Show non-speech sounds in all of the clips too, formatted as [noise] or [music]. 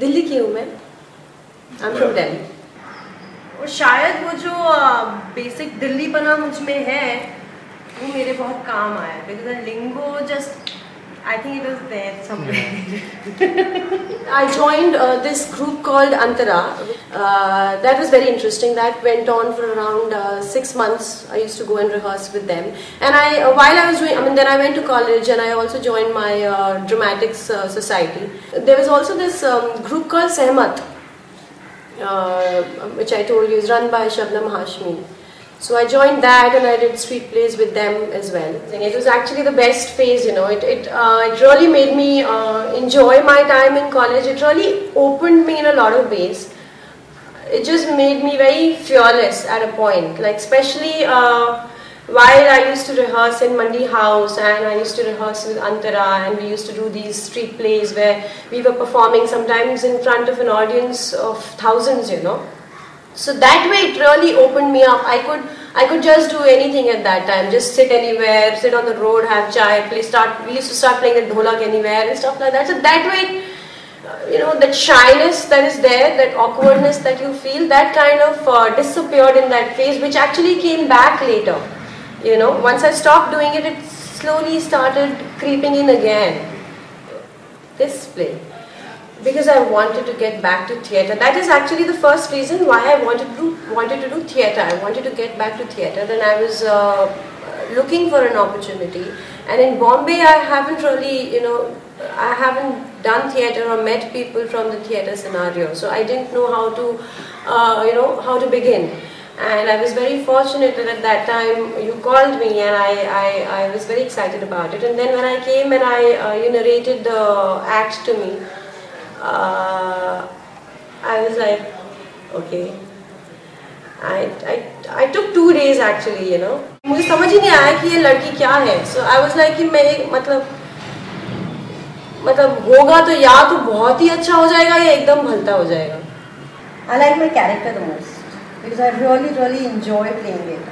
दिल्ली की हूँ मैं। आई एम फ्रॉम दिल्ली और शायद वो जो बेसिक दिल्ली बना मुझमें है वो मेरे बहुत काम आया because lingo just I think it was there somewhere. [laughs] I joined uh, this group called Antara. Uh, that was very interesting. That went on for around uh, six months. I used to go and rehearse with them. And I, uh, while I was doing, I mean, then I went to college and I also joined my uh, dramatics uh, society. There was also this um, group called Sahmat, which I told you is run by Shabnam Hashmi. So I joined that and I did street plays with them as well. It was actually the best phase, you know. It, it, uh, it really made me uh, enjoy my time in college. It really opened me in a lot of ways. It just made me very fearless at a point. Like especially uh, while I used to rehearse in Mandi House and I used to rehearse with Antara and we used to do these street plays where we were performing sometimes in front of an audience of thousands, you know so that way it really opened me up. I could I could just do anything at that time. Just sit anywhere, sit on the road, have chai, play start we used to start playing the dholak anywhere and stuff like that. So that way uh, you know that shyness that is there, that awkwardness that you feel, that kind of uh, disappeared in that phase, which actually came back later. You know, once I stopped doing it, it slowly started creeping in again. This play because I wanted to get back to theatre. That is actually the first reason why I wanted to wanted to do theatre. I wanted to get back to theatre Then I was uh, looking for an opportunity. And in Bombay, I haven't really, you know, I haven't done theatre or met people from the theatre scenario. So I didn't know how to, uh, you know, how to begin. And I was very fortunate that at that time you called me and I, I, I was very excited about it. And then when I came and I, uh, you narrated the act to me, uh, I was like, okay. I, I, I took two days actually, you know. मुझे समझ ही नहीं आया कि ये लड़की क्या है सो I was like कि मैं मतलब मतलब होगा तो या तो बहुत ही अच्छा हो जाएगा या एकदम भलता हो जाएगा I like my character the most because I really really enjoy playing it.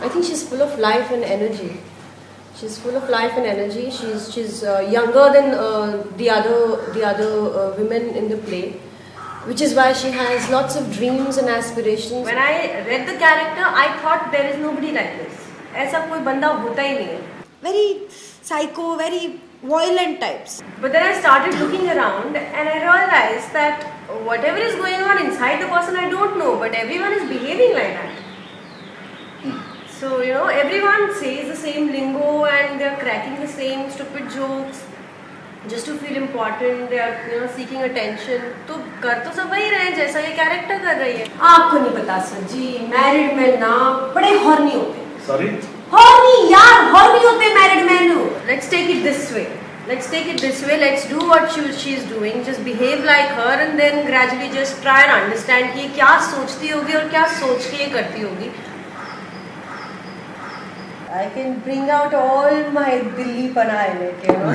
I think she's full of life and energy. She's full of life and energy. She's she's uh, younger than uh, the other the other uh, women in the play, which is why she has lots of dreams and aspirations. When I read the character, I thought there is nobody like this. ऐसा कोई बंदा होता ही नहीं है. Very psycho, very violent types. But then I started looking around and I realized that whatever is going on inside the person I don't know, but everyone is behaving like that. You know, everyone says the same lingo and they're cracking the same stupid jokes just to feel important, they are, you know, seeking attention. तो कर तो सब वही रहे जैसा ये character कर रही है आपको नहीं पता सर जी मैरिड मैन ना बड़े हॉर्नी होते सॉरी हॉर्नी यार हॉर्नी होते married man Let's take it this way. Let's take it this way. Let's do what she she's doing. Just behave like her and then gradually just try and understand कि ये क्या सोचती होगी और क्या सोच के ये करती होगी I can bring out all my Dilli pana in it, you know.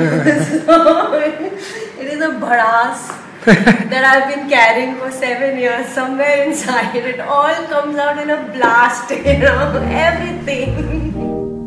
so, [laughs] [laughs] it is a bhadas that I've been carrying for seven years. Somewhere inside, it all comes out in a blast, [laughs] you know, everything.